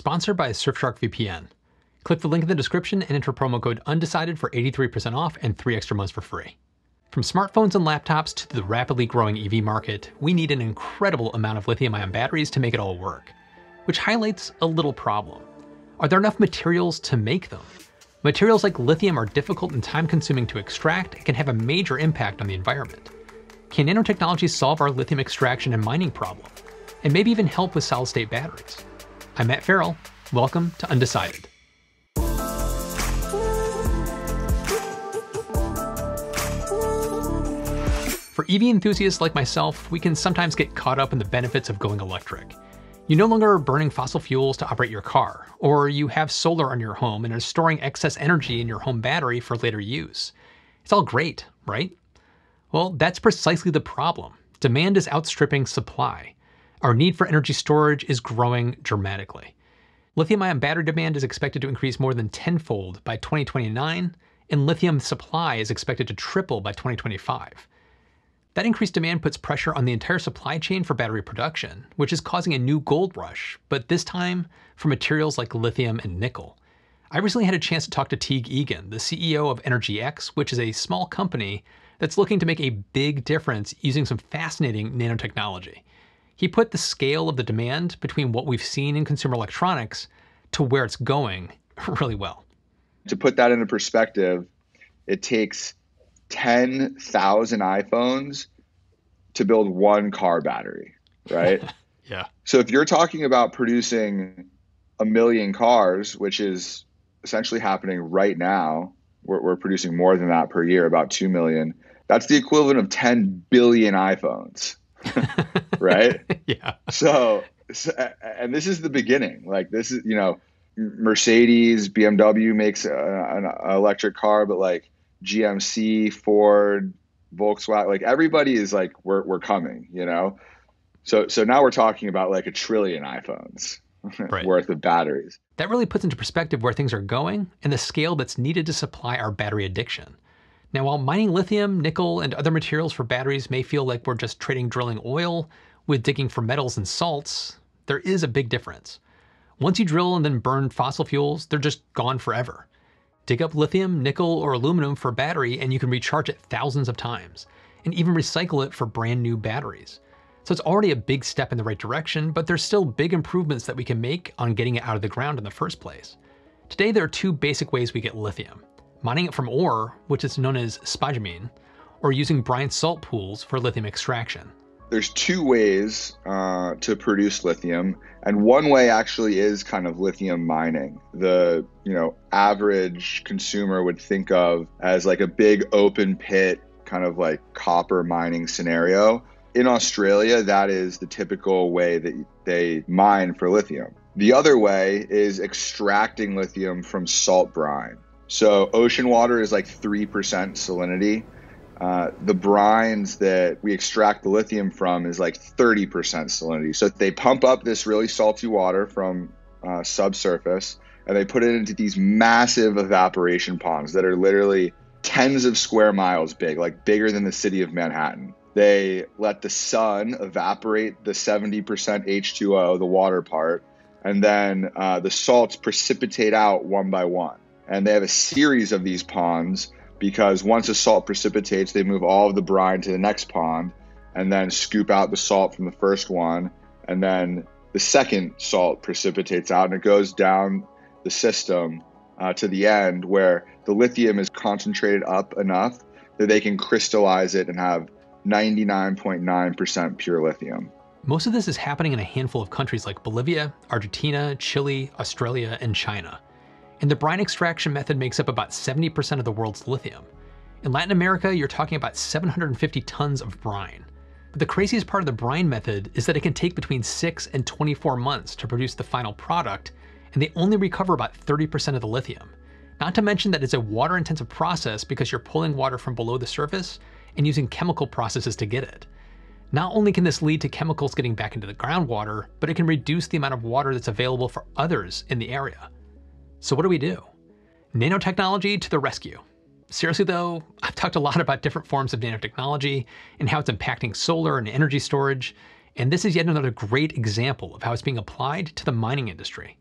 sponsored by Surfshark VPN. Click the link in the description and enter promo code undecided for 83% off and 3 extra months for free. From smartphones and laptops to the rapidly growing EV market, we need an incredible amount of lithium ion batteries to make it all work, which highlights a little problem. Are there enough materials to make them? Materials like lithium are difficult and time consuming to extract and can have a major impact on the environment. Can nanotechnology solve our lithium extraction and mining problem? And maybe even help with solid state batteries? I'm Matt Ferrell. Welcome to Undecided. For EV enthusiasts like myself, we can sometimes get caught up in the benefits of going electric. You no longer are burning fossil fuels to operate your car, or you have solar on your home and are storing excess energy in your home battery for later use. It's all great, right? Well, that's precisely the problem. Demand is outstripping supply. Our need for energy storage is growing dramatically. Lithium ion battery demand is expected to increase more than tenfold by 2029, and lithium supply is expected to triple by 2025. That increased demand puts pressure on the entire supply chain for battery production, which is causing a new gold rush, but this time for materials like lithium and nickel. I recently had a chance to talk to Teague Egan, the CEO of EnergyX, which is a small company that's looking to make a big difference using some fascinating nanotechnology. He put the scale of the demand between what we've seen in consumer electronics to where it's going really well. To put that into perspective, it takes 10,000 iPhones to build one car battery, right? yeah. So if you're talking about producing a million cars, which is essentially happening right now, we're, we're producing more than that per year, about 2 million. That's the equivalent of 10 billion iPhones, right? yeah. So, so, and this is the beginning. Like, this is, you know, Mercedes, BMW makes a, an electric car, but like, GMC, Ford, Volkswagen, like everybody is like, we're, we're coming, you know? So, so now we're talking about like a trillion iPhones right. worth of batteries. That really puts into perspective where things are going and the scale that's needed to supply our battery addiction. Now, while mining lithium, nickel, and other materials for batteries may feel like we're just trading drilling oil with digging for metals and salts, there is a big difference. Once you drill and then burn fossil fuels, they're just gone forever. Dig up lithium, nickel, or aluminum for battery and you can recharge it thousands of times, and even recycle it for brand new batteries. So it's already a big step in the right direction, but there's still big improvements that we can make on getting it out of the ground in the first place. Today there are two basic ways we get lithium. Mining it from ore, which is known as spodumene, or using brine salt pools for lithium extraction there's two ways uh, to produce lithium, and one way actually is kind of lithium mining. The you know average consumer would think of as like a big open pit kind of like copper mining scenario. In Australia, that is the typical way that they mine for lithium. The other way is extracting lithium from salt brine. So ocean water is like 3% salinity uh, the brines that we extract the lithium from is like 30% salinity. So they pump up this really salty water from uh, subsurface and they put it into these massive evaporation ponds that are literally tens of square miles big, like bigger than the city of Manhattan. They let the sun evaporate the 70% H2O, the water part, and then uh, the salts precipitate out one by one. And they have a series of these ponds because once the salt precipitates, they move all of the brine to the next pond and then scoop out the salt from the first one. And then the second salt precipitates out and it goes down the system uh, to the end where the lithium is concentrated up enough that they can crystallize it and have 99.9% pure lithium. Most of this is happening in a handful of countries like Bolivia, Argentina, Chile, Australia, and China and the brine extraction method makes up about 70% of the world's lithium. In Latin America, you're talking about 750 tons of brine. But the craziest part of the brine method is that it can take between 6 and 24 months to produce the final product, and they only recover about 30% of the lithium. Not to mention that it's a water intensive process because you're pulling water from below the surface and using chemical processes to get it. Not only can this lead to chemicals getting back into the groundwater, but it can reduce the amount of water that's available for others in the area. So what do we do? Nanotechnology to the rescue. Seriously though, I've talked a lot about different forms of nanotechnology and how it's impacting solar and energy storage, and this is yet another great example of how it's being applied to the mining industry.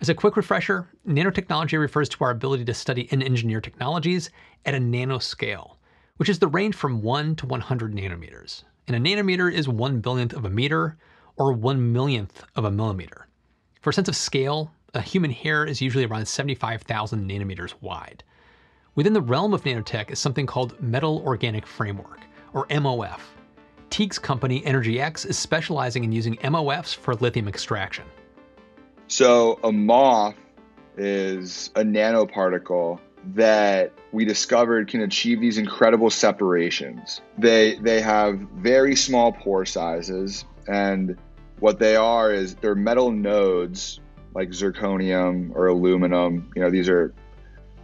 As a quick refresher, nanotechnology refers to our ability to study and engineer technologies at a nanoscale, which is the range from 1 to 100 nanometers. And a nanometer is 1 billionth of a meter or 1 millionth of a millimeter. For a sense of scale, a human hair is usually around 75,000 nanometers wide. Within the realm of nanotech is something called Metal Organic Framework, or MOF. Teague's company, EnergyX, is specializing in using MOFs for lithium extraction. So a MOF is a nanoparticle that we discovered can achieve these incredible separations. They they have very small pore sizes and what they are is they're metal nodes like zirconium or aluminum. You know, these are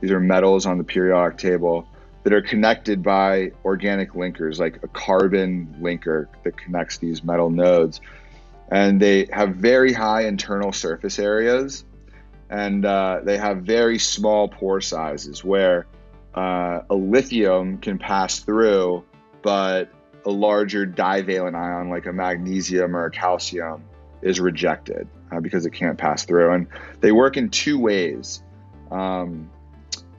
these are metals on the periodic table that are connected by organic linkers like a carbon linker that connects these metal nodes and they have very high internal surface areas and uh, they have very small pore sizes where uh, a lithium can pass through but a larger divalent ion like a magnesium or a calcium is rejected uh, because it can't pass through. And they work in two ways. Um,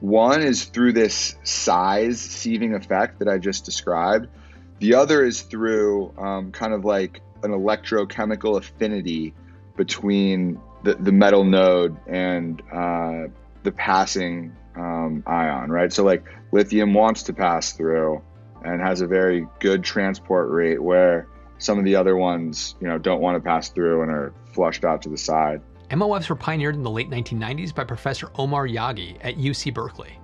one is through this size sieving effect that i just described. The other is through um, kind of like an electrochemical affinity between the, the metal node and uh, the passing um, ion, right? So, like lithium wants to pass through and has a very good transport rate where some of the other ones, you know, don't want to pass through and are flushed out to the side. MOFs were pioneered in the late 1990s by Professor Omar Yaghi at UC Berkeley.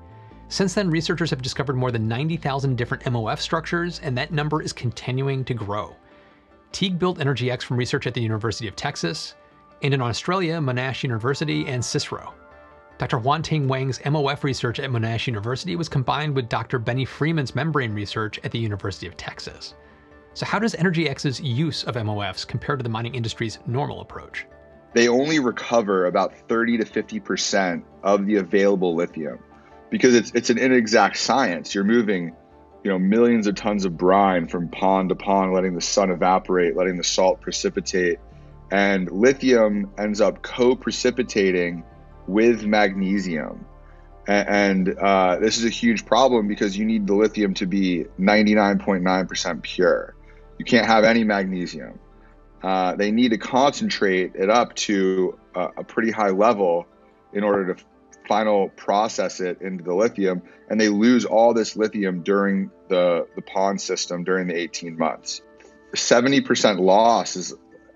Since then, researchers have discovered more than 90,000 different MOF structures, and that number is continuing to grow. Teague built EnergyX from research at the University of Texas, and in Australia, Monash University and CSIRO. Dr. Huanting Wang's MOF research at Monash University was combined with Dr. Benny Freeman's membrane research at the University of Texas. So, how does EnergyX's use of MOFs compare to the mining industry's normal approach? They only recover about 30 to 50% of the available lithium because it's, it's an inexact science. You're moving you know millions of tons of brine from pond to pond letting the sun evaporate letting the salt precipitate and lithium ends up co-precipitating with magnesium and uh, this is a huge problem because you need the lithium to be 99.9% pure you can't have any magnesium. Uh, they need to concentrate it up to a, a pretty high level in order to final process it into the lithium and they lose all this lithium during the, the pond system during the 18 months. 70% loss is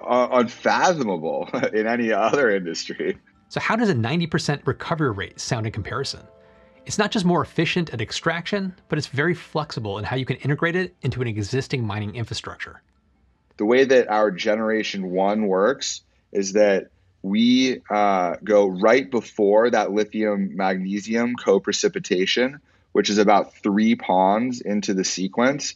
uh, unfathomable in any other industry. So how does a 90% recovery rate sound in comparison it's not just more efficient at extraction but it's very flexible in how you can integrate it into an existing mining infrastructure the way that our generation one works is that we uh, go right before that lithium magnesium co-precipitation, which is about three ponds into the sequence,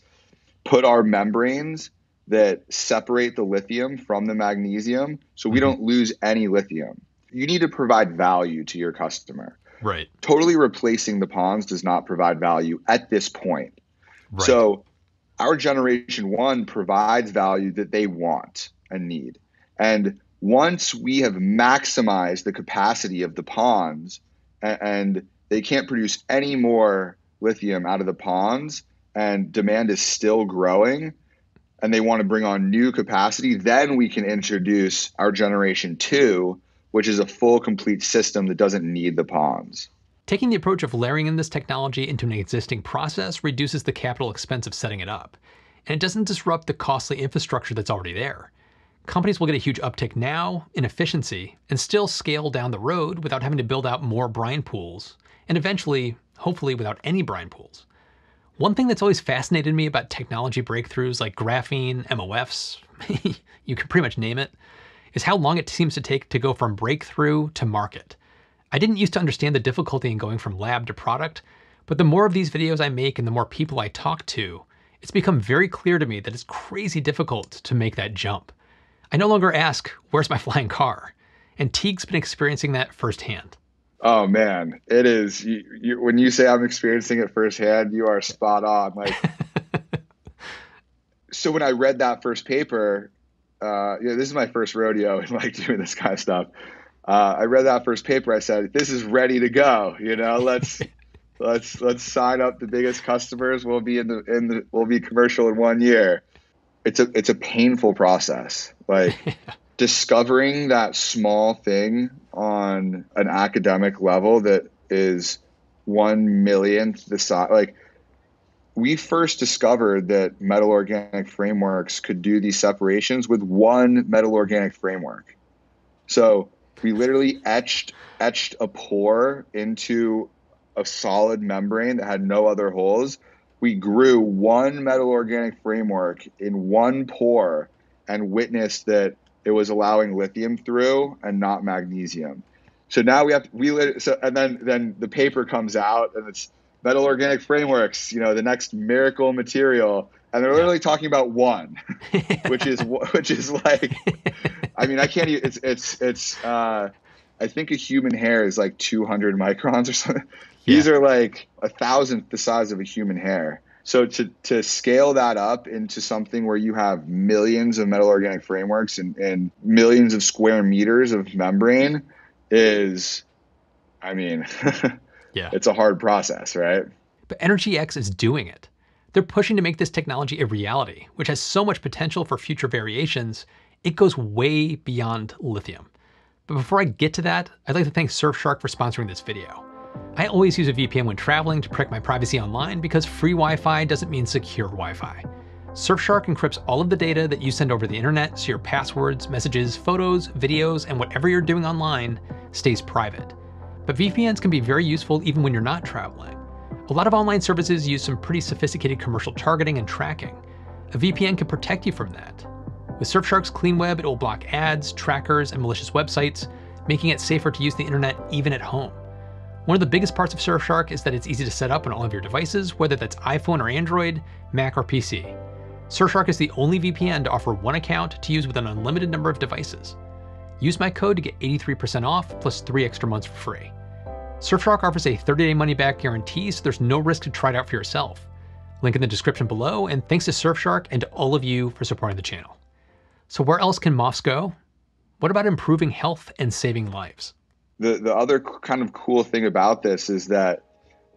put our membranes that separate the lithium from the magnesium so we mm-hmm. don't lose any lithium. You need to provide value to your customer. Right. Totally replacing the ponds does not provide value at this point. Right. So our generation one provides value that they want and need. And once we have maximized the capacity of the ponds and they can't produce any more lithium out of the ponds and demand is still growing and they want to bring on new capacity, then we can introduce our generation two, which is a full complete system that doesn't need the ponds. Taking the approach of layering in this technology into an existing process reduces the capital expense of setting it up, and it doesn't disrupt the costly infrastructure that's already there companies will get a huge uptick now in efficiency and still scale down the road without having to build out more brine pools, and eventually, hopefully, without any brine pools. One thing that's always fascinated me about technology breakthroughs like graphene, MOFs, you can pretty much name it, is how long it seems to take to go from breakthrough to market. I didn't used to understand the difficulty in going from lab to product, but the more of these videos I make and the more people I talk to, it's become very clear to me that it's crazy difficult to make that jump. I no longer ask, where's my flying car? And Teague's been experiencing that firsthand. Oh man, it is. You, you, when you say I'm experiencing it firsthand, you are spot on. Like, so when I read that first paper, uh, you know, this is my first rodeo in like doing this kind of stuff. uh, I read that first paper. I said, "This is ready to go." You know, let's let's let's sign up the biggest customers. We'll be in the in the we'll be commercial in one year. It's a it's a painful process. Like discovering that small thing on an academic level that is one millionth the size. Like we first discovered that metal organic frameworks could do these separations with one metal organic framework. So we literally etched etched a pore into a solid membrane that had no other holes. We grew one metal organic framework in one pore and witnessed that it was allowing lithium through and not magnesium. So now we have to, we so and then then the paper comes out and it's metal organic frameworks, you know, the next miracle material, and they're literally talking about one, which is which is like, I mean, I can't even. It's it's it's. Uh, I think a human hair is like 200 microns or something. Yeah. These are like a thousandth the size of a human hair. So to to scale that up into something where you have millions of metal organic frameworks and, and millions of square meters of membrane is, I mean, yeah, it's a hard process, right? But EnergyX is doing it. They're pushing to make this technology a reality, which has so much potential for future variations. It goes way beyond lithium. But before I get to that, I'd like to thank Surfshark for sponsoring this video. I always use a VPN when traveling to protect my privacy online because free Wi Fi doesn't mean secure Wi Fi. Surfshark encrypts all of the data that you send over the internet so your passwords, messages, photos, videos, and whatever you're doing online stays private. But VPNs can be very useful even when you're not traveling. A lot of online services use some pretty sophisticated commercial targeting and tracking. A VPN can protect you from that. With Surfshark's Clean Web, it will block ads, trackers, and malicious websites, making it safer to use the internet even at home. One of the biggest parts of Surfshark is that it's easy to set up on all of your devices, whether that's iPhone or Android, Mac or PC. Surfshark is the only VPN to offer one account to use with an unlimited number of devices. Use my code to get 83% off plus 3 extra months for free. Surfshark offers a 30-day money-back guarantee, so there's no risk to try it out for yourself. Link in the description below, and thanks to Surfshark and to all of you for supporting the channel. So where else can MOFs go? What about improving health and saving lives? the the other kind of cool thing about this is that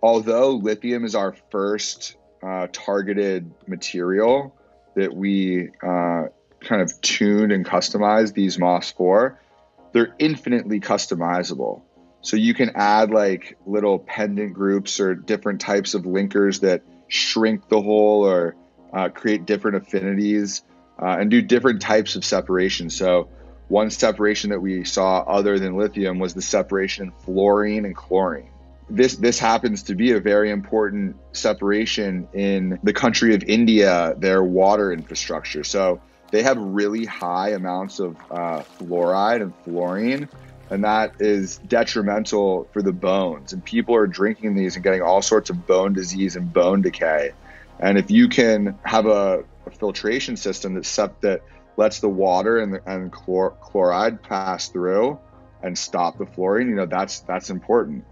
although lithium is our first uh, targeted material that we uh, kind of tuned and customized these MOFs for, they're infinitely customizable. So you can add like little pendant groups or different types of linkers that shrink the hole or uh, create different affinities uh, and do different types of separation. So one separation that we saw other than lithium was the separation in fluorine and chlorine. This this happens to be a very important separation in the country of India, their water infrastructure. So they have really high amounts of uh, fluoride and fluorine, and that is detrimental for the bones. And people are drinking these and getting all sorts of bone disease and bone decay. And if you can have a, a filtration system that sep- that lets the water and, the, and chlor- chloride pass through and stop the fluorine, you know, that's that's important.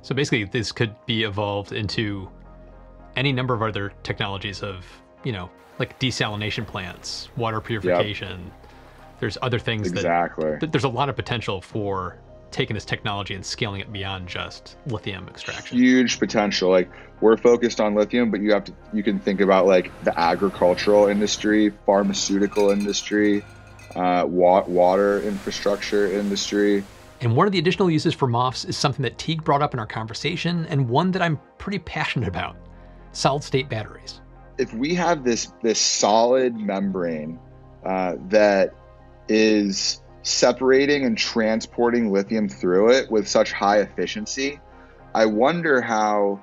So basically, this could be evolved into any number of other technologies of, you know, like desalination plants, water purification. Yep. There's other things exactly. that there's a lot of potential for taking this technology and scaling it beyond just lithium extraction. Huge potential. Like we're focused on lithium, but you have to you can think about like the agricultural industry, pharmaceutical industry, uh, wa- water infrastructure industry. And one of the additional uses for MOFs is something that Teague brought up in our conversation, and one that I'm pretty passionate about: solid state batteries. If we have this this solid membrane uh, that is separating and transporting lithium through it with such high efficiency, I wonder how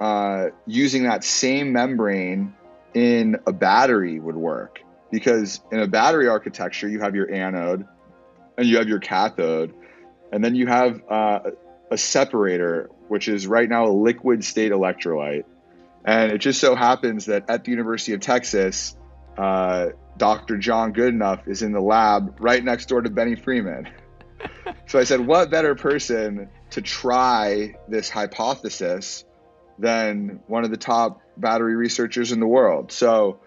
uh, using that same membrane in a battery would work. Because in a battery architecture, you have your anode and you have your cathode, and then you have uh, a separator, which is right now a liquid state electrolyte. And it just so happens that at the University of Texas, uh, Dr. John Goodenough is in the lab right next door to Benny Freeman. so I said, what better person to try this hypothesis than one of the top battery researchers in the world? So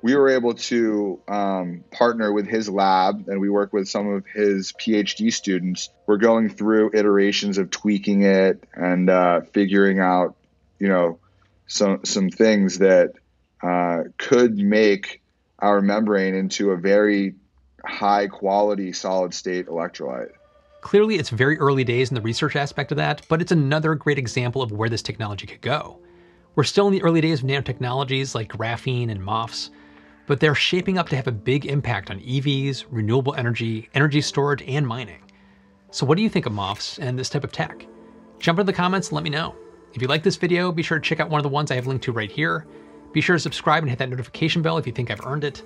we were able to um, partner with his lab and we work with some of his PhD students. We're going through iterations of tweaking it and uh, figuring out, you know, some some things that uh, could make our membrane into a very high quality solid state electrolyte. Clearly, it's very early days in the research aspect of that, but it's another great example of where this technology could go. We're still in the early days of nanotechnologies like graphene and MOFs, but they're shaping up to have a big impact on EVs, renewable energy, energy storage, and mining. So what do you think of MOFs and this type of tech? Jump into the comments and let me know. If you like this video, be sure to check out one of the ones I have linked to right here. Be sure to subscribe and hit that notification bell if you think I've earned it.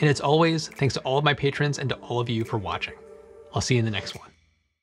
And as always, thanks to all of my patrons and to all of you for watching. I'll see you in the next one.